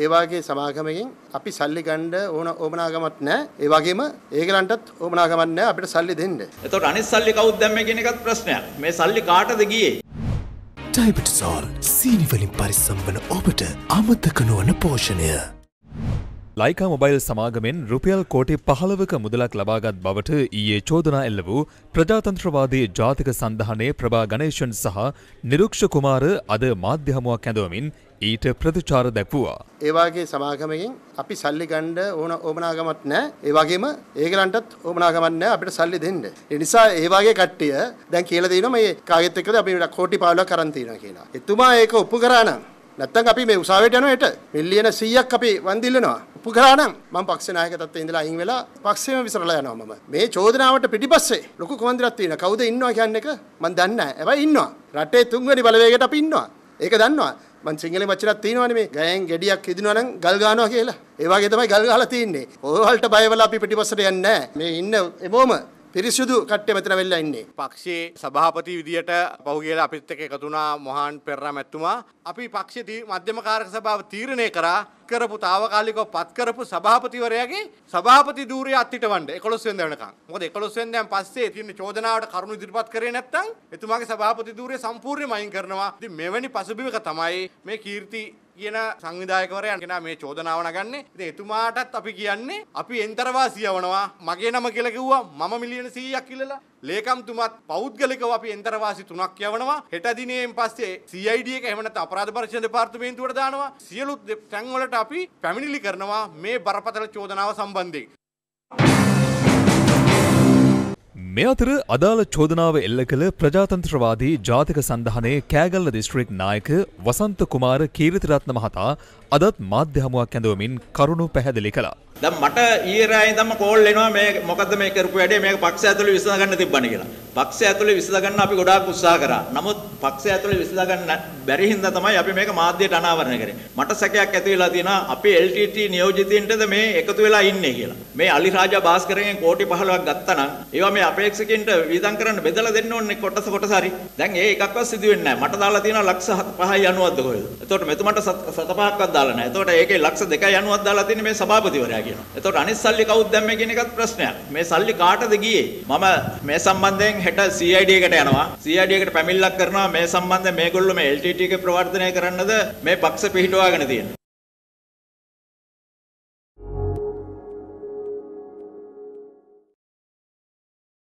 ඒ වගේ සමාගමකින් අපි සල්ලි ගන්න ඕන ඕමනාගමක් නැහැ. ඒ වගේම ඒගලන්ටත් ඕමනාගමක් නැහැ අපිට සල්ලි දෙන්න. එතකොට අනිත් සල්ලි කවුද දැම්මේ කියන එකත් ප්‍රශ්නයක්. මේ සල්ලි කාටද ගියේ? ඩයිබටසෝල් සීනිවලින් පරිස්සම් වන ඔබට අමතක නොවන පෝෂණය. ලයිකා මොබයිල් සමාගමෙන් රුපියල් කෝටි පහළවක මුදලක් ලබාගත් බවට ඊයේ චෝදනා එල්ල වූ ප්‍රජාතන්ත්‍රවාදී ජාතික සන්ධානයේ ප්‍රභා ගණේෂන් සහ නිරුක්ෂ කුමාර අද මාධ්‍ය හමුවක් ඇඳවමින් ඊට ප්‍රතිචාර දැක්වුවා. ඒ වගේ සමාගමකින් අපි සල්ලි ගන්න ඕන ඕමනාගමක් නැහැ. ඒ වගේම ඒගලන්ටත් ඕමනාගමක් නැහැ අපිට සල්ලි දෙන්න. ඒ නිසා ඒ වගේ කට්ටිය දැන් කියලා දෙනවා මේ කාගෙත් එක්කද අපි කෝටි 15ක් අරන් තියනවා කියලා. එතුමා ඒක ඔප්පු කරා නම් නැත්තම් අපි මේ උසාවියට යනවා හෙට මිලියන 100ක් අපි වන්දිල්ලනවා. ඔප්පු කරා නම් මම පක්ෂ නායක තත්ත්වයේ ඉඳලා අයින් වෙලා පක්ෂෙම විසරලා යනවා මම. මේ චෝදනාවට පිටිපස්සේ ලොකු කොමන්දිරක් තියෙනවා. කවුද ඉන්නවා කියන්නේ එක මම දන්නේ නැහැ. හැබැයි ඉන්නවා. රටේ තුන්වෙනි බලවේගයට අපි ඉන්නවා. ඒක දන්නවා. මං සිංහලෙන් වචනක් තියෙනවනේ මේ ගයෙන් ගෙඩියක් හිදිනවා නම් ගල් ගන්නවා කියලා. ඒ වගේ තමයි ගල් ගහලා තින්නේ. ඔය වලට බය වෙලා අපි පිටිපස්සට යන්නේ නැහැ. මේ ඉන්න එමෝම පිරිසුදු කට්ටිය මෙතන වෙලා ඉන්නේ. පක්ෂයේ සභාපති විදියට පහුගියල අපිත් එක්ක එකතු වුණා මොහාන් පෙරරා මැතිතුමා. අපි පක්ෂයේ මධ්‍යම කාරක සභාව තීරණය කරා කරපු తాවකාලිකව පත් කරපු සභාපතිවරයාගේ සභාපති ධූරය අත්හිටවන්න 11 වෙනිදා වෙනකන්. මොකද 11 වෙනිදාන් පස්සේ තියෙන චෝදනාවට කරුණු ඉදිරිපත් කරේ නැත්නම් එතුමාගේ සභාපති ධූරය සම්පූර්ණයෙන්ම අයින් කරනවා. ඉතින් මෙවැනි පසුබිමක තමයි මේ කීර්ති කියන සංවිධායකවරයා කෙනා මේ චෝදනාව නගන්නේ. ඉතින් එතුමාටත් අපි කියන්නේ අපි එන්තරවාසී යවනවා. මගේ නම කියලා කිව්වා මම මිලියන 100ක් ඉල්ලලා. ලේකම්තුමත් පෞද්ගලිකව අපි එන්තරවාසී තුනක් යවනවා. හෙට දිනේන් පස්සේ CID එක එහෙම නැත්නම් අපරාධ පරීක්ෂණ දෙපාර්තමේන්තුවට දානවා. සියලු තැන්වලට අපි පැමිණිලි කරනවා මේ බරපතල චෝදනාව සම්බන්ධයෙන්. මේ අතර අදාළ චෝදනාව එල්ල කළ ප්‍රජාතන්ත්‍රවාදී ජාතික සන්ධානයේ කෑගල්ල දිස්ත්‍රික් නායක වසන්ත කුමාර කීර්තිරත්න මහතා අදත් මාධ්‍ය හමුවක් ඇඳවමින් කරුණු පැහැදිලි කළා. දැන් මට ඊයේ රෑ ඉඳන්ම කෝල් එනවා මේ මොකද්ද මේ කරපු වැඩේ මේක පක්ෂය ඇතුලේ විසඳ ගන්න තිබ්බනේ කියලා. පක්ෂය ඇතුලේ විසඳ ගන්න අපි ගොඩාක් උත්සාහ කරා. නමුත් පක්ෂය ඇතුලේ විසඳ ගන්න බැරි හින්දා තමයි අපි මේක මාධ්‍යයට අනාවරණය කරේ. මට සැකයක් ඇති වෙලා තියෙනවා අපේ LTT නියෝජිතින්ටද මේ එකතු වෙලා ඉන්නේ කියලා. මේ අලි රාජා භාස්කරගෙන් කෝටි 15ක් ගත්තා නම් ඒවා මේ අපේක්ෂකින්ට වීදම් කරන්න බෙදලා දෙන්න ඕනේ කොටස කොටස හරි. දැන් ඒ එකක්වත් සිදු වෙන්නේ නැහැ. මට දාලා තියෙනවා ලක්ෂ 5යි 90ක්ද කොහෙද? එතකොට මෙතුමන්ට සත පහක්වත් දාලා නැහැ. එතකොට ඒකේ ලක්ෂ 2යි 90ක් දාලා තියෙන්නේ මේ සභාපතිවරයා කියනවා. එතකොට අනිත් සල්ලි කවුද දැම්මේ කියන එකත් ප්‍රශ්නයක්. මේ සල්ලි කාටද ගියේ? මම මේ සම්බන්ධයෙන් හෙට CID එකට යනවා. CID එකට පැමිණිල්ලක් කරනවා මේ සම්බන්ධයෙන් මේගොල්ලෝ මේ LTT එක ප්‍රවර්ධනය කරන්නද මේ පක්ෂ පිහිටුවාගෙන තියෙන්නේ.